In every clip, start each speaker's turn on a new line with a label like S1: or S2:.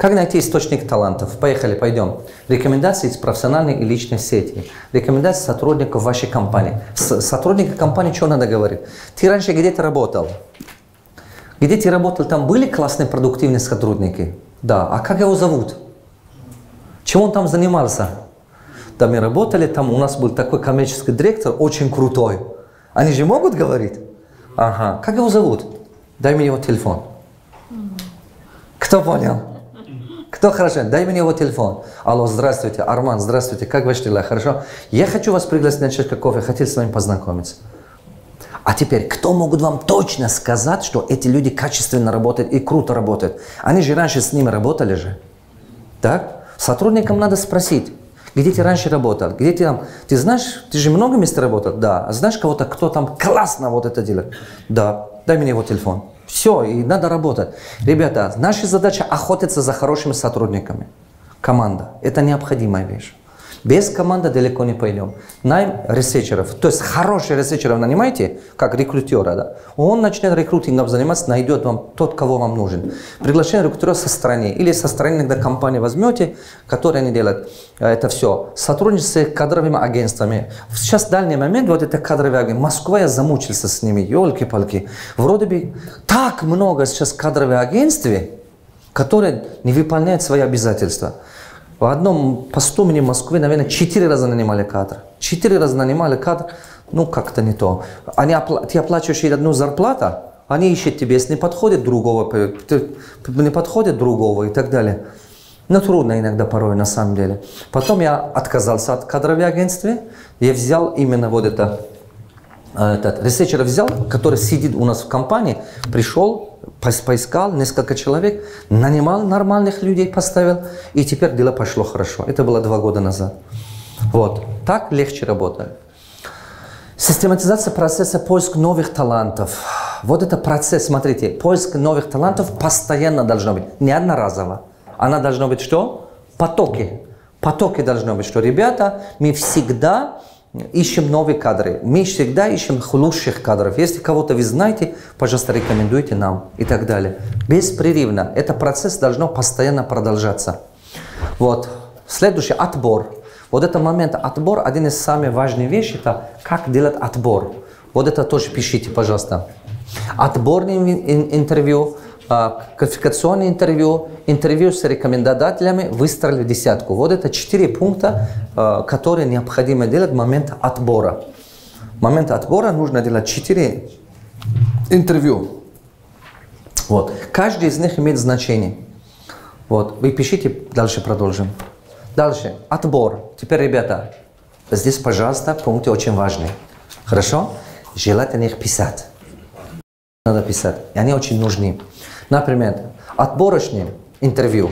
S1: Как найти источник талантов? Поехали, пойдем. Рекомендации из профессиональной и личной сети. Рекомендации сотрудников вашей компании. С сотрудника компании что надо говорить? Ты раньше где-то работал? Где ты работал, там были классные продуктивные сотрудники? Да. А как его зовут? Чем он там занимался? Да, мы работали, там у нас был такой коммерческий директор, очень крутой. Они же могут говорить? Ага. Как его зовут? Дай мне его телефон. Кто понял? Кто хорошо? Дай мне его телефон. Алло, здравствуйте, Арман, здравствуйте, как ваши дела? Хорошо? Я хочу вас пригласить на чашку кофе, хотел с вами познакомиться. А теперь, кто могут вам точно сказать, что эти люди качественно работают и круто работают? Они же раньше с ними работали же. Так? Сотрудникам надо спросить, где ты раньше работал, где ты там, ты знаешь, ты же много мест работал? Да. А знаешь кого-то, кто там классно вот это делает? Да. Дай мне его телефон. Все, и надо работать. Ребята, наша задача охотиться за хорошими сотрудниками. Команда. Это необходимая вещь. Без команды далеко не пойдем. Найм ресерчеров, то есть хороших ресерчеров нанимайте, как рекрутера, да. Он начнет рекрутингом заниматься, найдет вам тот, кого вам нужен. Приглашение рекрутера со стороны или со стороны иногда компании возьмете, которые они делают э, это все. Сотрудничество с кадровыми агентствами. Сейчас в дальний момент вот это кадровые агентства. Москва, я замучился с ними, елки-палки. Вроде бы так много сейчас кадровых агентств, которые не выполняют свои обязательства. В одном посту мне в Москве, наверное, четыре раза нанимали кадр. Четыре раза нанимали кадр, ну как-то не то. Они опла ты оплачиваешь одну зарплату, они ищут тебе, если не подходит другого, не подходит другого и так далее. Но трудно иногда порой на самом деле. Потом я отказался от кадрового агентства, я взял именно вот это, этот ресерчер взял, который сидит у нас в компании, пришел, поискал несколько человек, нанимал нормальных людей, поставил, и теперь дело пошло хорошо. Это было два года назад. Вот. Так легче работает. Систематизация процесса поиск новых талантов. Вот это процесс, смотрите, поиск новых талантов постоянно должно быть, не одноразово. Она должна быть что? Потоки. Потоки должно быть, что ребята, мы всегда ищем новые кадры. Мы всегда ищем лучших кадров. Если кого-то вы знаете, пожалуйста, рекомендуйте нам и так далее. Беспрерывно. Этот процесс должно постоянно продолжаться. Вот. Следующий – отбор. Вот этот момент отбор, один из самых важных вещей, это как делать отбор. Вот это тоже пишите, пожалуйста. Отборное интервью, а, квалификационное интервью, интервью с рекомендателями выстроили десятку. Вот это четыре пункта, а, которые необходимо делать в момент отбора. В момент отбора нужно делать четыре интервью. Вот. Каждый из них имеет значение. Вот. Вы пишите, дальше продолжим. Дальше. Отбор. Теперь, ребята, здесь, пожалуйста, пункты очень важные. Хорошо? Желательно их писать. Надо писать. И они очень нужны. Например, отборочные интервью.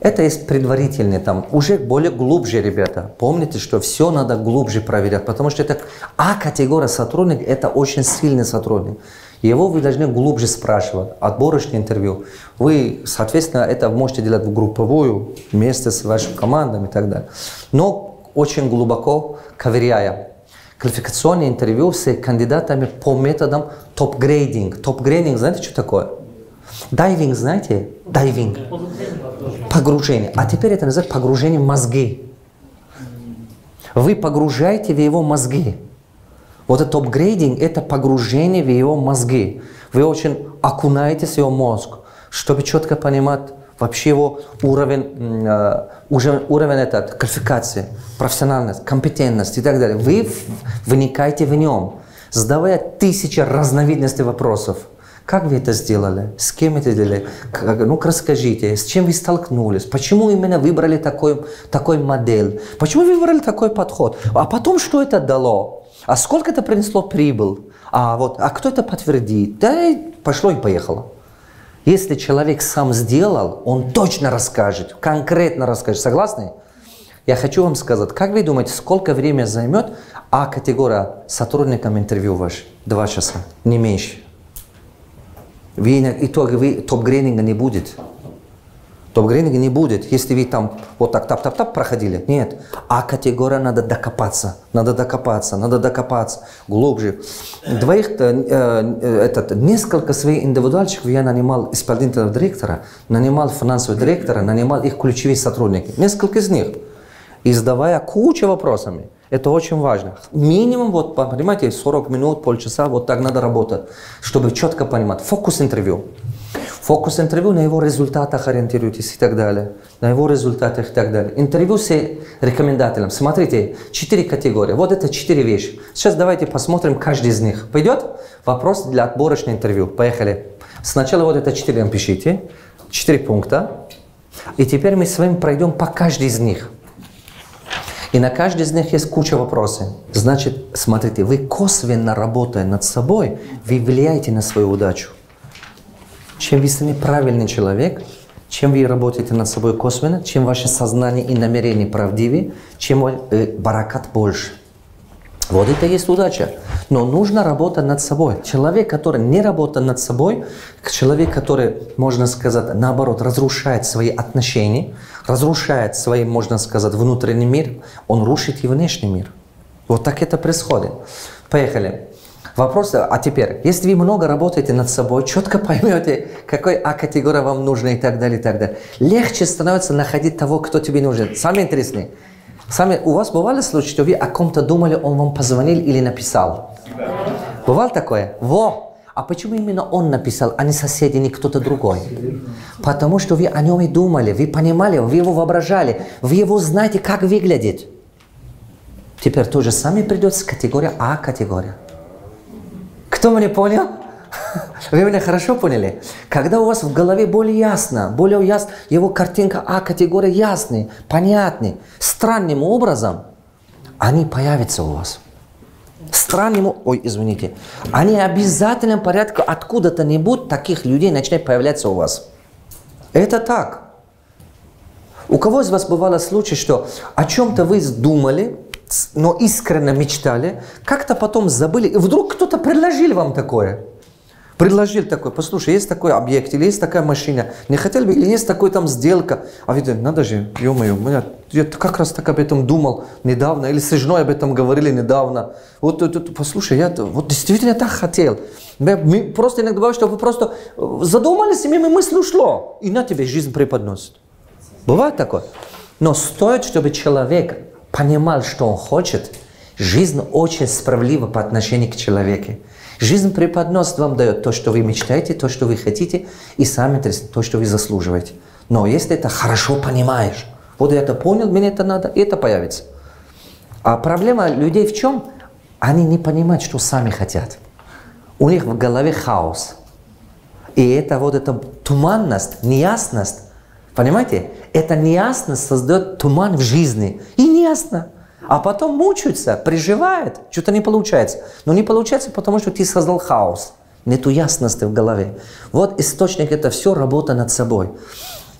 S1: Это есть предварительные, там уже более глубже, ребята. Помните, что все надо глубже проверять, потому что это А-категория сотрудник, это очень сильный сотрудник. Его вы должны глубже спрашивать, отборочное интервью. Вы, соответственно, это можете делать в групповую, вместе с вашей командой и так далее. Но очень глубоко проверяя. Квалификационное интервью с кандидатами по методам topgrading. Topgrading, знаете, что такое? Дайвинг, знаете? Дайвинг. Погружение. А теперь это называется погружение в мозги. Вы погружаете в его мозги. Вот этот topgrading – это погружение в его мозги. Вы очень окунаетесь в его мозг, чтобы четко понимать вообще его уровень, э, уровень этот, квалификации, профессиональность, компетентность и так далее. Вы вникаете в нем, задавая тысячи разновидностей вопросов – как вы это сделали? С кем это сделали? Ну, расскажите, с чем вы столкнулись? Почему именно выбрали такой, такой модель? Почему вы выбрали такой подход? А потом, что это дало? А сколько это принесло прибыль? А, вот, а кто это подтвердит? Да и пошло и поехало. Если человек сам сделал, он точно расскажет, конкретно расскажет. Согласны? Я хочу вам сказать, как вы думаете, сколько времени займет А-категория сотрудникам интервью ваш? Два часа, не меньше. Вы, итоговый топ-грейдинга не будет. Топ-грейдинга не будет, если вы там вот так тап-тап-тап проходили. Нет. А категория надо докопаться, надо докопаться, надо докопаться глубже. Двоих, э, э, этот, несколько своих индивидуальщиков я нанимал исполнительного директора, нанимал финансового директора, нанимал их ключевые сотрудники. Несколько из них. И задавая кучу вопросами. Это очень важно. Минимум, вот, понимаете, 40 минут, полчаса, вот так надо работать, чтобы четко понимать. Фокус интервью. Фокус интервью на его результатах ориентируйтесь и так далее. На его результатах и так далее. Интервью с рекомендателем. Смотрите, четыре категории. Вот это четыре вещи. Сейчас давайте посмотрим каждый из них. Пойдет? Вопрос для отборочного интервью. Поехали. Сначала вот это четыре напишите. Четыре пункта. И теперь мы с вами пройдем по каждой из них. И на каждый из них есть куча вопросов. Значит, смотрите, вы косвенно работая над собой, вы влияете на свою удачу. Чем вы сами правильный человек, чем вы работаете над собой косвенно, чем ваше сознание и намерение правдивее, чем э, баракат больше. Вот это и есть удача. Но нужно работать над собой. Человек, который не работает над собой, человек, который, можно сказать, наоборот, разрушает свои отношения, разрушает свой, можно сказать, внутренний мир, он рушит и внешний мир. Вот так это происходит. Поехали. Вопрос, а теперь, если вы много работаете над собой, четко поймете, какой А-категория вам нужна и так далее, и так далее, легче становится находить того, кто тебе нужен. Самое интересное, сами, у вас бывали случаи, что вы о ком-то думали, он вам позвонил или написал? Да. Бывало такое? Во! А почему именно он написал, а не соседи, не кто-то другой? Потому что вы о нем и думали, вы понимали, вы его воображали, вы его знаете, как выглядит. Теперь то же самое придется категория А категория. Кто меня понял? Вы меня хорошо поняли? Когда у вас в голове более ясно, более ясно, его картинка А категория ясный, понятный, странным образом, они появятся у вас. Странным, ой, извините, они обязательном порядке откуда-то не будут таких людей начинать появляться у вас. Это так. У кого из вас бывало случай, что о чем-то вы думали, но искренне мечтали, как-то потом забыли, и вдруг кто-то предложил вам такое. Предложил такой, послушай, есть такой объект, или есть такая машина, не хотели бы, или есть такой там сделка. А вы надо же, ё-моё, я как раз так об этом думал недавно, или с женой об этом говорили недавно. Вот, вот послушай, я вот действительно так хотел. Мы просто иногда бывает, что вы просто э, задумались, и мимо мысли ушло, и на тебе жизнь преподносит. Бывает такое. Но стоит, чтобы человек понимал, что он хочет, жизнь очень справедлива по отношению к человеку. Жизнь преподносит вам, дает то, что вы мечтаете, то, что вы хотите, и сами то, что вы заслуживаете. Но если это хорошо понимаешь, вот я это понял, мне это надо, это появится. А проблема людей в чем? Они не понимают, что сами хотят. У них в голове хаос. И это вот эта туманность, неясность, Понимаете? Эта неясность создает туман в жизни. И неясно. А потом мучаются, приживают, что-то не получается. Но не получается, потому что ты создал хаос. Нету ясности в голове. Вот источник это все работа над собой.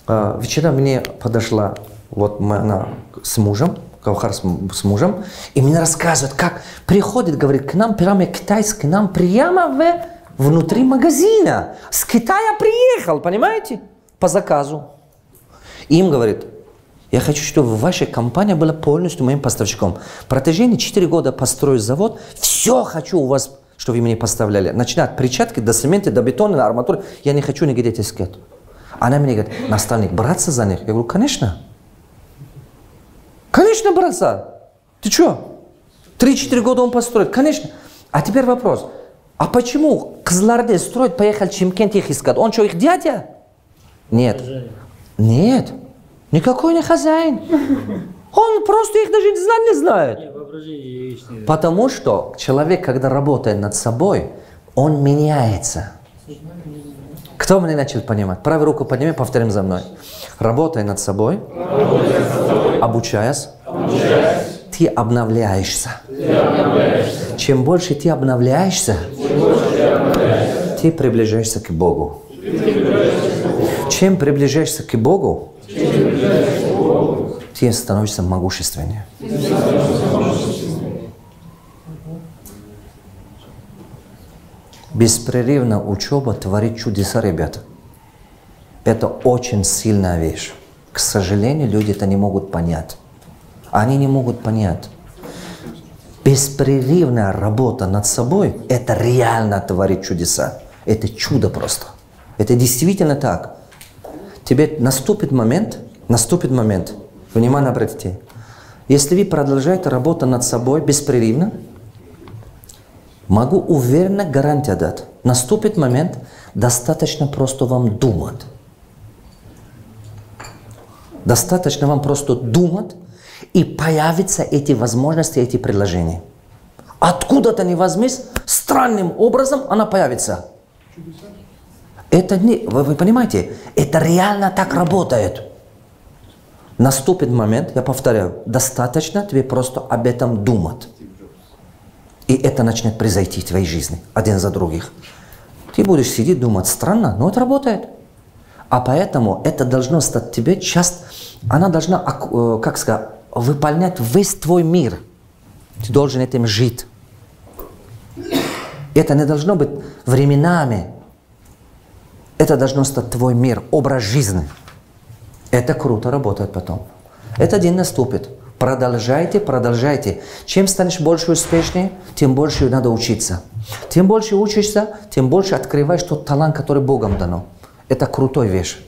S1: А, вчера мне подошла вот она с мужем, Кавхар с, с мужем, и мне рассказывает, как приходит, говорит, к нам прямо китайский, к нам прямо в, внутри магазина. С Китая приехал, понимаете? По заказу. И им говорит, я хочу, чтобы ваша компания была полностью моим поставщиком. В протяжении 4 года построю завод, все хочу у вас, чтобы вы мне поставляли. Начиная от перчатки до цемента, до бетона, до арматуры. Я не хочу нигде искать. Она мне говорит, наставник, браться за них? Я говорю, конечно. Конечно, браться. Ты что? Три-четыре года он построит. Конечно. А теперь вопрос. А почему Кызларде строит, поехал Чемкент их искать? Он что, их дядя? Нет. Нет, никакой не хозяин. Он просто их даже не знает. Потому что человек, когда работает над собой, он меняется. Кто мне начал понимать? Правую руку подними, повторим за мной. Работай над собой, обучаясь, ты обновляешься. Чем больше ты обновляешься, ты приближаешься к Богу. Чем приближаешься к Богу, тем становишься могущественнее. Беспрерывная учеба творит чудеса, ребята. Это очень сильная вещь. К сожалению, люди это не могут понять. Они не могут понять. Беспрерывная работа над собой – это реально творит чудеса. Это чудо просто. Это действительно так. Тебе наступит момент, наступит момент, внимание обратите, если вы продолжаете работать над собой беспрерывно, могу уверенно гарантия дать, наступит момент, достаточно просто вам думать. Достаточно вам просто думать, и появятся эти возможности, эти предложения. Откуда-то не возьмись, странным образом она появится. Это не, вы, вы понимаете, это реально так работает. Наступит момент, я повторяю, достаточно тебе просто об этом думать. И это начнет произойти в твоей жизни, один за других. Ты будешь сидеть, думать, странно, но это работает. А поэтому это должно стать тебе часть, она должна, э, как сказать, выполнять весь твой мир. Ты должен этим жить. Это не должно быть временами. Это должно стать твой мир, образ жизни. Это круто работает потом. Это день наступит. Продолжайте, продолжайте. Чем станешь больше успешнее, тем больше надо учиться. Тем больше учишься, тем больше открываешь тот талант, который Богом дано. Это крутой вещь.